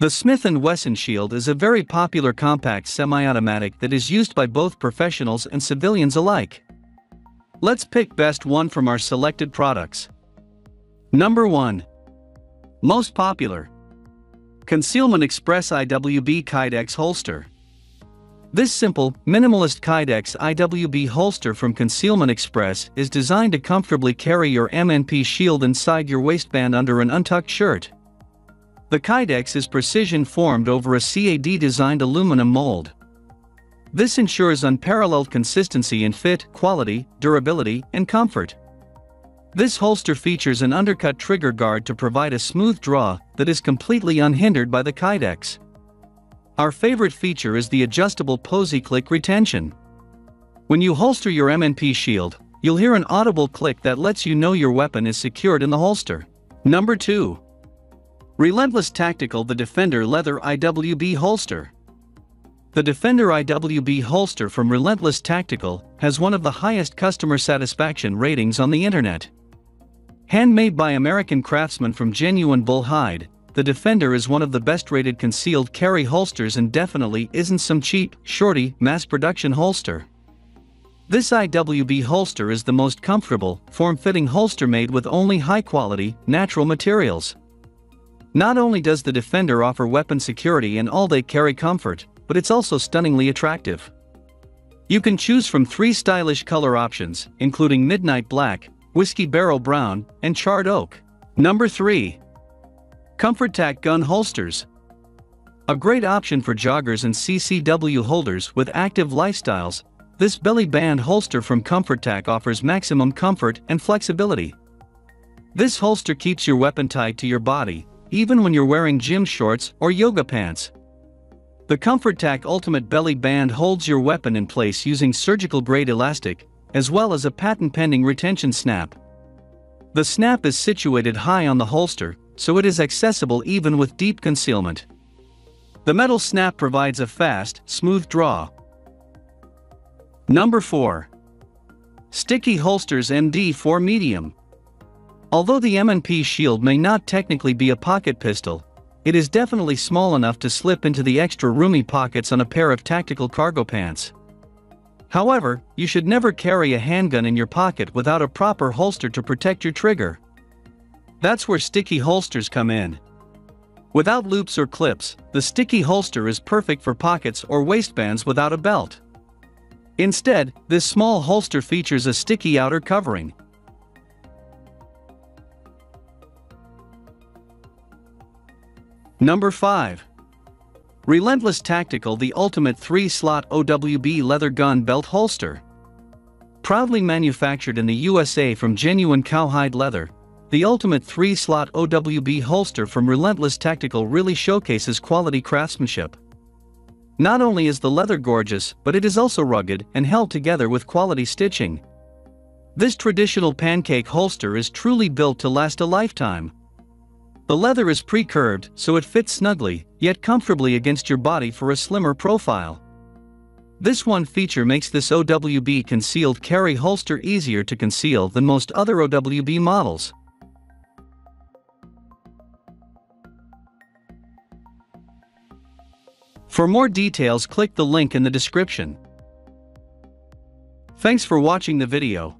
The Smith & Wesson Shield is a very popular compact semi-automatic that is used by both professionals and civilians alike. Let's pick best one from our selected products. Number 1. Most popular. Concealment Express IWB Kydex Holster. This simple, minimalist Kydex IWB holster from Concealment Express is designed to comfortably carry your M&P shield inside your waistband under an untucked shirt. The Kydex is precision formed over a CAD designed aluminum mold. This ensures unparalleled consistency in fit, quality, durability, and comfort. This holster features an undercut trigger guard to provide a smooth draw that is completely unhindered by the Kydex. Our favorite feature is the adjustable Posey click retention. When you holster your M&P shield, you'll hear an audible click that lets you know your weapon is secured in the holster. Number 2. Relentless Tactical The Defender Leather IWB Holster. The Defender IWB holster from Relentless Tactical has one of the highest customer satisfaction ratings on the internet. Handmade by American craftsmen from genuine bull hide, the Defender is one of the best rated concealed carry holsters and definitely isn't some cheap, shorty, mass production holster. This IWB holster is the most comfortable, form-fitting holster made with only high-quality, natural materials. Not only does the Defender offer weapon security and all-day carry comfort, but it's also stunningly attractive. You can choose from three stylish color options, including midnight black, whiskey barrel brown, and charred oak. Number 3. ComfortTac Gun Holsters. A great option for joggers and CCW holders with active lifestyles, this belly band holster from ComfortTac offers maximum comfort and flexibility. This holster keeps your weapon tied to your body, even when you're wearing gym shorts or yoga pants. The ComfortTac Ultimate Belly Band holds your weapon in place using surgical grade elastic, as well as a patent-pending retention snap. The snap is situated high on the holster, so it is accessible even with deep concealment. The metal snap provides a fast, smooth draw. Number 4. Sticky Holsters MD4 Medium. Although the M&P Shield may not technically be a pocket pistol, it is definitely small enough to slip into the extra roomy pockets on a pair of tactical cargo pants. However, you should never carry a handgun in your pocket without a proper holster to protect your trigger. That's where sticky holsters come in. Without loops or clips, the sticky holster is perfect for pockets or waistbands without a belt. Instead, this small holster features a sticky outer covering. Number 5. Relentless Tactical The Ultimate 3-Slot OWB Leather Gun Belt Holster. Proudly manufactured in the USA from genuine cowhide leather, the Ultimate 3-Slot OWB holster from Relentless Tactical really showcases quality craftsmanship. Not only is the leather gorgeous, but it is also rugged and held together with quality stitching. This traditional pancake holster is truly built to last a lifetime. The leather is pre-curved so it fits snugly, yet comfortably against your body for a slimmer profile. This one feature makes this OWB concealed carry holster easier to conceal than most other OWB models. For more details click the link in the description. Thanks for watching the video.